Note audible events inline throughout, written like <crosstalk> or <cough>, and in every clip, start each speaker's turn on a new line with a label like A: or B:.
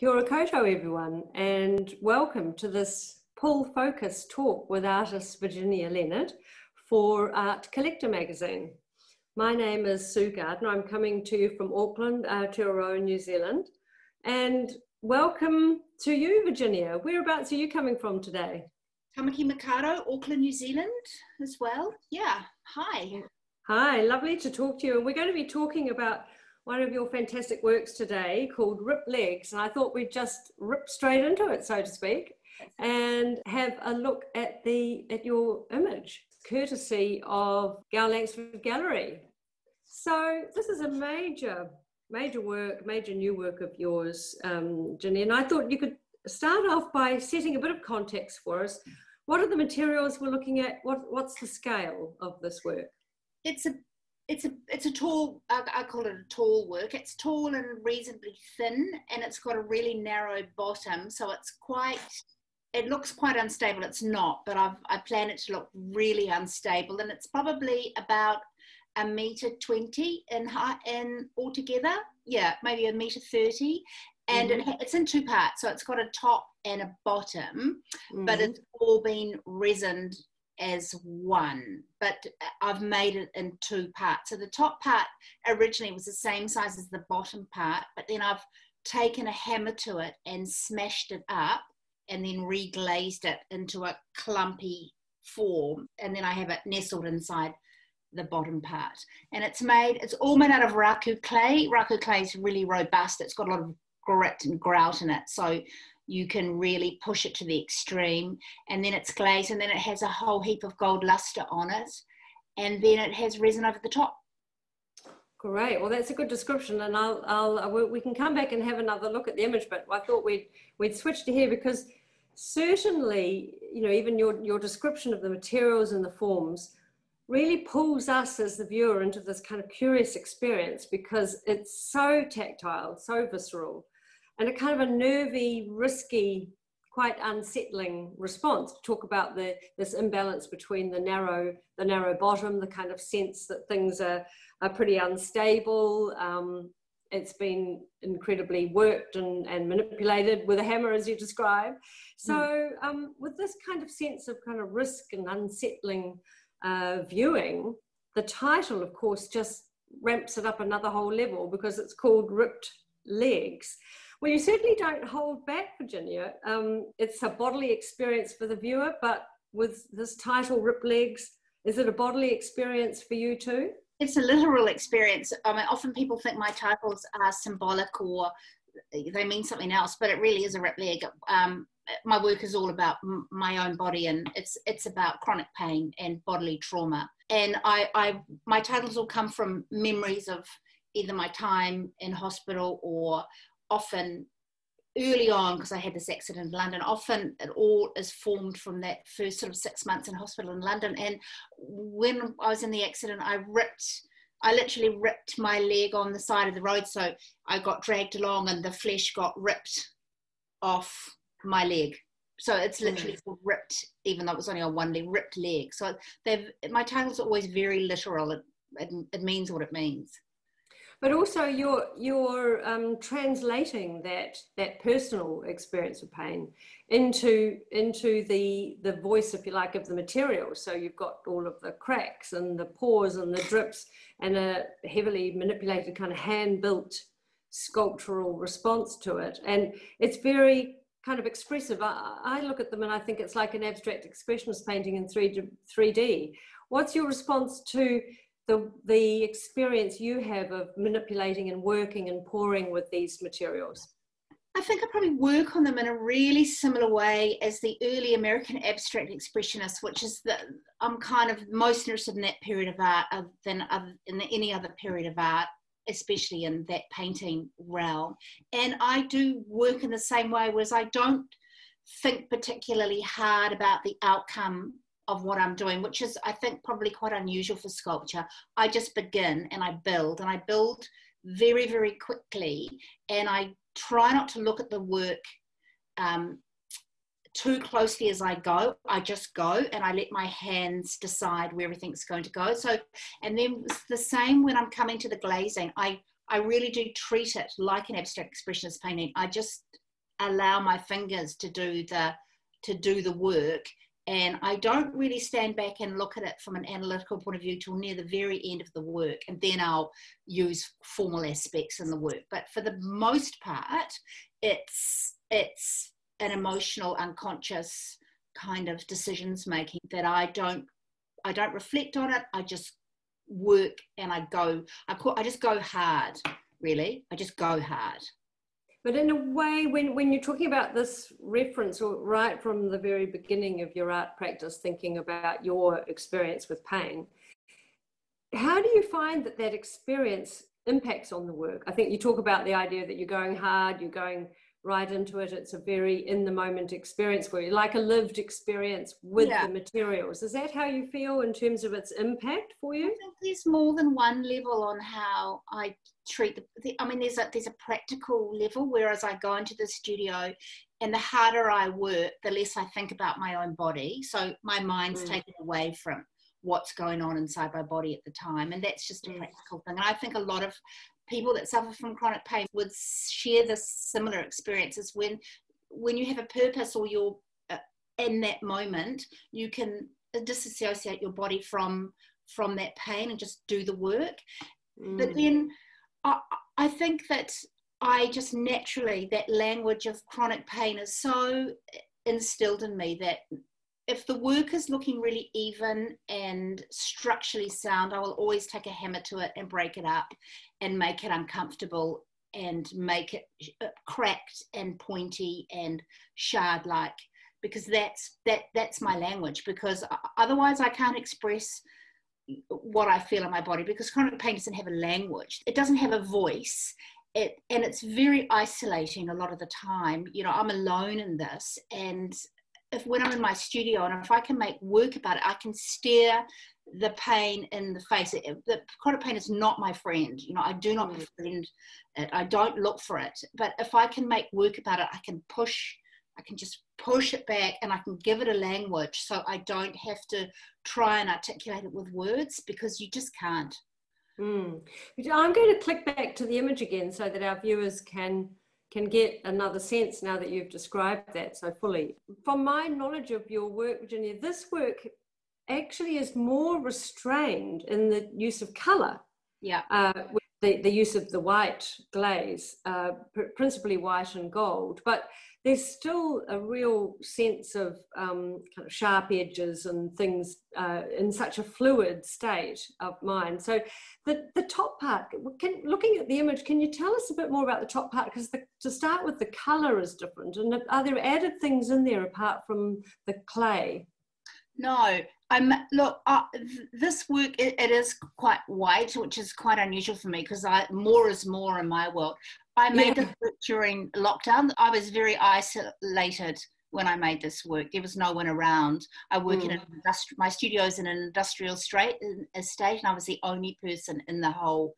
A: Kia ora koutou, everyone, and welcome to this Pull Focus talk with artist Virginia Leonard for Art Collector magazine. My name is Sue Gardiner. I'm coming to you from Auckland, uh, Aotearoa, New Zealand. And welcome to you, Virginia. Whereabouts are you coming from today?
B: Tamaki Makaurau, Auckland, New Zealand as well. Yeah, hi.
A: Hi, lovely to talk to you. And we're going to be talking about one of your fantastic works today called Ripped Legs. And I thought we'd just rip straight into it, so to speak, and have a look at the at your image, courtesy of Gow Langsford Gallery. So this is a major, major work, major new work of yours, um, Ginny. And I thought you could start off by setting a bit of context for us. What are the materials we're looking at? What, what's the scale of this work?
B: It's a it's a it's a tall I, I, call it a tall work it's tall and reasonably thin and it's got a really narrow bottom so it's quite it looks quite unstable it's not but i've i plan it to look really unstable and it's probably about a meter 20 in height in altogether yeah maybe a meter 30 and mm-hmm. it, it's in two parts so it's got a top and a bottom mm-hmm. but it's all been resined as one, but I've made it in two parts. So the top part originally was the same size as the bottom part, but then I've taken a hammer to it and smashed it up and then reglazed it into a clumpy form. And then I have it nestled inside the bottom part. And it's made, it's all made out of raku clay. Raku clay is really robust. It's got a lot of grit and grout in it. So you can really push it to the extreme and then it's glazed and then it has a whole heap of gold luster on it and then it has resin over the top
A: Great. Well, that's a good description, and I'll, I'll, uh, we can come back and have another look at the image. But I thought we'd we'd switch to here because certainly, you know, even your your description of the materials and the forms really pulls us as the viewer into this kind of curious experience because it's so tactile, so visceral, and a kind of a nervy, risky, quite unsettling response. Talk about the this imbalance between the narrow, the narrow bottom, the kind of sense that things are, are pretty unstable. Um, it's been incredibly worked and, and manipulated with a hammer, as you describe. So, hmm. um, with this kind of sense of kind of risk and unsettling uh, viewing, the title, of course, just ramps it up another whole level because it's called Ripped Legs. Well, you certainly don't hold back, Virginia. Um, it's a bodily experience for the viewer, but with this title, Ripped Legs, is it a bodily experience for you too?
B: It's a literal experience. I mean, often people think my titles are symbolic or they mean something else, but it really is a rip leg. Um, my work is all about m- my own body, and it's it's about chronic pain and bodily trauma. And I, I my titles all come from memories of either my time in hospital or often early on, because I had this accident in London, often it all is formed from that first sort of six months in hospital in London. And when I was in the accident, I ripped, I literally ripped my leg on the side of the road. So I got dragged along and the flesh got ripped off my leg. So it's literally mm. ripped, even though it was only on one leg, ripped leg. So they've, my titles are always very literal. It, it, it means what it means
A: but also you're you're um, translating that that personal experience of pain into into the the voice if you like of the material. So you've got all of the cracks and the pores and the drips and a heavily manipulated kind of hand built sculptural response to it. And it's very kind of expressive. I, I look at them and i think it's like an abstract expressionist painting in 3D, 3D what's your response to the, the experience you have of manipulating and working and pouring with these materials?
B: I think I probably work on them in a really similar way as the early American abstract expressionists, which is that I'm kind of most interested in that period of art than in any other period of art, especially in that painting realm. And I do work in the same way, whereas I don't think particularly hard about the outcome of what I'm doing, which is, I think, probably quite unusual for sculpture. I just begin and I build, and I build very, very quickly, and I try not to look at the work um, too closely as I go. I just go and I let my hands decide where everything's going to go. So, and then the same when I'm coming to the glazing, I I really do treat it like an abstract expressionist painting. I just allow my fingers to do the to do the work and I don't really stand back and look at it from an analytical point of view till near the very end of the work, and then I'll use formal aspects in the work. But for the most part, it's it's an emotional, unconscious kind of decisions making that I don't I don't reflect on it. I just work and I go. I call, I just go hard. Really, I just go hard.
A: But in a way, when, when you're talking about this reference, or right from the very beginning of your art practice, thinking about your experience with pain, how do you find that that experience impacts on the work? I think you talk about the idea that you're going hard, you're going right into it. It's a very in the moment experience for you, like a lived experience with yeah. the materials. Is that how you feel in terms of its impact for you?
B: I think there's more than one level on how I treat the, the I mean there's a there's a practical level whereas I go into the studio and the harder I work, the less I think about my own body. So my mind's mm. taken away from what's going on inside my body at the time. And that's just a practical thing. And I think a lot of people that suffer from chronic pain would share this similar experiences when when you have a purpose or you're uh, in that moment you can disassociate your body from from that pain and just do the work mm. but then I, I think that i just naturally that language of chronic pain is so instilled in me that if the work is looking really even and structurally sound, I will always take a hammer to it and break it up and make it uncomfortable and make it uh, cracked and pointy and shard like because that's that that's my language because otherwise I can't express what I feel in my body because chronic pain doesn't have a language. It doesn't have a voice. It, and it's very isolating a lot of the time. You know, I'm alone in this, and if when I'm in my studio and if I can make work about it, I can stare the pain in the face. It, the chronic pain is not my friend. You know, I do not mm. befriend it. I don't look for it. But if I can make work about it, I can push. I can just push it back and I can give it a language so I don't have to try and articulate it with words because you just can't.
A: Mm. I'm going to click back to the image again so that our viewers can can get another sense now that you've described that so fully. From my knowledge of your work, Virginia, this work actually is more restrained in the use of color.
B: Yeah.
A: Uh, the, the use of the white glaze, uh, principally white and gold, but there's still a real sense of um, kind of sharp edges and things uh, in such a fluid state of mind. So the, the top part, can, looking at the image, can you tell us a bit more about the top part? Because to start with, the color is different. And are there added things in there apart from the clay?
B: No, I'm look. Uh, this work it, it is quite white, which is quite unusual for me because I more is more in my world. I made yeah. this work during lockdown. I was very isolated when I made this work. There was no one around. I work mm. in an industri- my studio is in an industrial straight estate, and I was the only person in the whole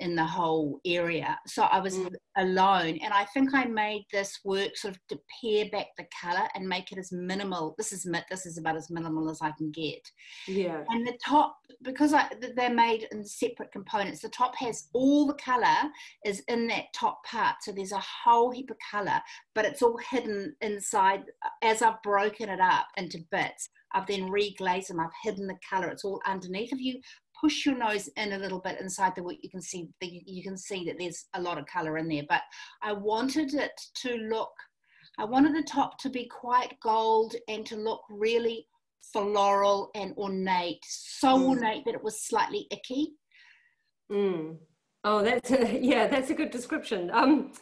B: in the whole area. So I was mm. alone. And I think I made this work sort of to pare back the color and make it as minimal. This is this is about as minimal as I can get.
A: Yeah.
B: And the top, because I, they're made in separate components, the top has all the color is in that top part. So there's a whole heap of color, but it's all hidden inside as I've broken it up into bits. I've then reglazed them. I've hidden the color. It's all underneath. If you push your nose in a little bit inside the work, you can see that you can see that there's a lot of color in there. But I wanted it to look, I wanted the top to be quite gold and to look really floral and ornate, so mm. ornate that it was slightly icky.
A: Mm. Oh, that's a, <laughs> yeah, that's a good description. Um,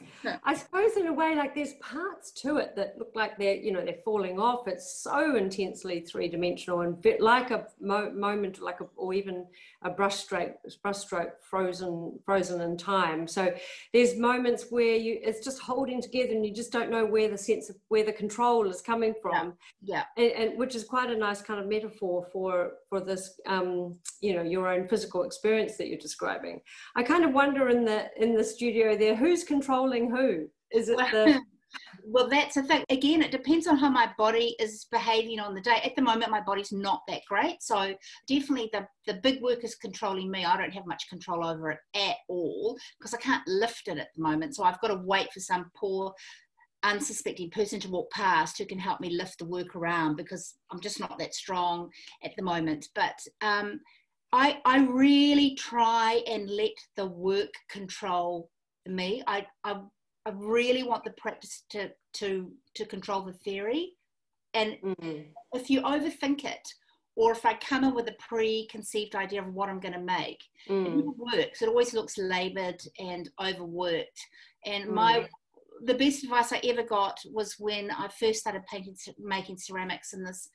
A: I suppose in a way, like there's parts to it that look like they're, you know, they're falling off. It's so intensely three dimensional and bit like a mo- moment, like a, or even a brushstroke, brushstroke frozen, frozen in time. So there's moments where you, it's just holding together and you just don't know where the sense of where the control is coming from.
B: Yeah.
A: yeah. And, and which is quite a nice kind of metaphor for for this, um, you know, your own physical experience that you're describing. I kind of of wonder in the in the studio there who's controlling who? Is it the <laughs>
B: well that's the thing. Again it depends on how my body is behaving on the day. At the moment my body's not that great so definitely the the big work is controlling me. I don't have much control over it at all because i can't lift it at the moment. So i've got to wait for some poor unsuspecting person to walk past who can help me lift the work around because I'm just not that strong at the moment. But um, I, I really try and let the work control me. I, I, I really want the practice to, to, to control the theory. And mm-hmm. if you overthink it, or if I come in with a preconceived idea of what I'm going to make, mm. it never works. It always looks labored and overworked. And mm. my the best advice I ever got was when I first started painting, making ceramics, in this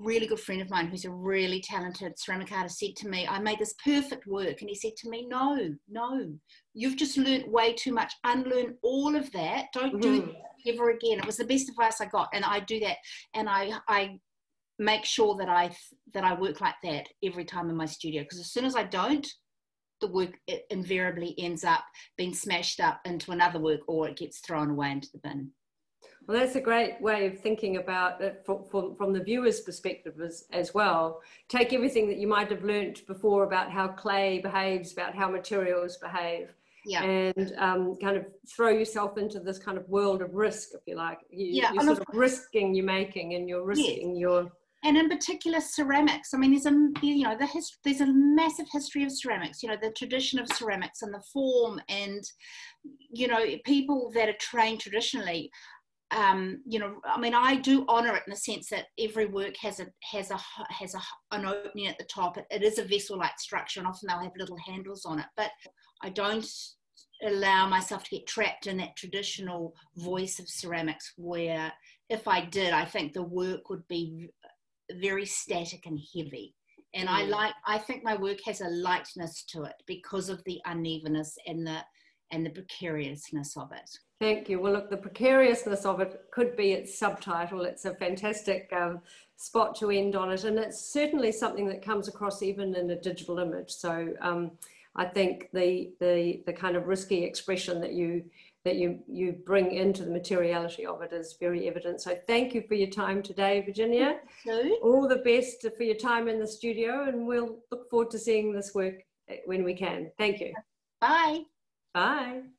B: really good friend of mine who's a really talented ceramic artist said to me, I made this perfect work. And he said to me, No, no, you've just learnt way too much. Unlearn all of that. Don't mm-hmm. do that ever again. It was the best advice I got. And I do that. And I, I make sure that I, that I work like that every time in my studio. Because as soon as I don't, the work invariably ends up being smashed up into another work or it gets thrown away into the bin.
A: Well, that's a great way of thinking about it for, from the viewer's perspective as, as well. Take everything that you might have learnt before about how clay behaves, about how materials behave, yeah. and um, kind of throw yourself into this kind of world of risk, if you like. You, yeah. You're sort of risking you're making and you're risking yes. your
B: and in particular ceramics. I mean, there's a you know the hist- there's a massive history of ceramics. You know, the tradition of ceramics and the form, and you know, people that are trained traditionally. Um, you know, I mean, I do honour it in the sense that every work has a has a has a an opening at the top. it, it is a vessel-like structure, and often they'll have little handles on it. But I don't allow myself to get trapped in that traditional voice of ceramics where if I did, I think the work would be very static and heavy. And mm. I like I think my work has a lightness to it because of the unevenness and the and the precariousness of it.
A: Thank you. Well, look, the precariousness of it could be its subtitle. It's a fantastic um, spot to end on it, and it's certainly something that comes across even in a digital image. So um, I think the the the kind of risky expression that you that you, you bring into the materiality of it is very evident. So thank you for your time today, Virginia. All the best for your time in the studio, and we'll look forward to seeing this work when we can. Thank you.
B: Bye.
A: Bye.